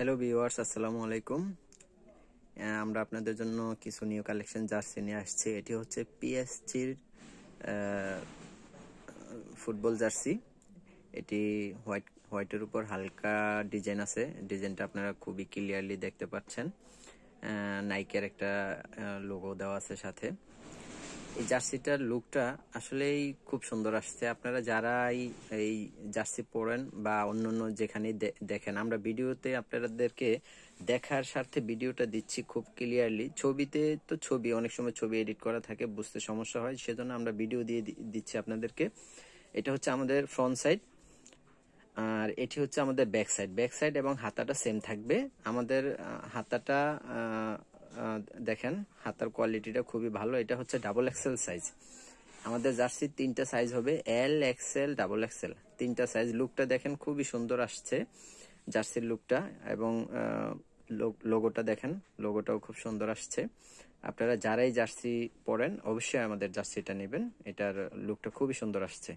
Hello viewers আসসালামু আলাইকুম। আমরা আপনাদের জন্য কিছু নিউ কালেকশন জার্সি নিয়ে আসছি। এটি হচ্ছে পিএসজির ফুটবল জার্সি এটি হোয়াইট হোয়াইটের উপর হালকা ডিজাইন আছে। ডিজাইনটা আপনারা খুবই ক্লিয়ারলি দেখতে পাচ্ছেন। নাইকের একটা লোগো দেওয়া আছে সাথে। এই জার্সিটার লুকটা আসলেই খুব সুন্দর আসছে। আপনারা যারা এই- জার্সি পরেন বা অন্যান্য যেখানে দেখেন, আমরা ভিডিওতে আপনাদেরকে দেখার স্বার্থে ভিডিওটা দিচ্ছি খুব ক্লিয়ারলি ছবিতে তো ছবি, অনেক সময় ছবি এডিট করা থাকে, বুঝতে সমস্যা হয়, সেজন্য আমরা ভিডিও দিয়ে দিচ্ছি আপনাদেরকে। এটা হচ্ছে আমাদের ফ্রন্ট সাইড আর এটি হচ্ছে আমাদের ব্যাক সাইড ব্যাক সাইড এবং হাতাটা সেম থাকবে। আমাদের হাতাটা দেখেন, হাতার কোয়ালিটিটা খুবই ভালো। এটা হচ্ছে ডাবল এক্সেল সাইজ আমাদের জার্সির তিনটা সাইজ হবে এল এক্সেল ডাবল এক্সেল তিনটা সাইজ লুকটা দেখেন, খুবই সুন্দর আসছে জার্সির লুকটা এবং লোগোটা দেখেন লোগোটাও খুব সুন্দর আসছে। আপনারা যারাই জার্সি পরেন, অবশ্যই আমাদের জার্সিটা নেবেন। এটার লুকটা খুবই সুন্দর আসছে।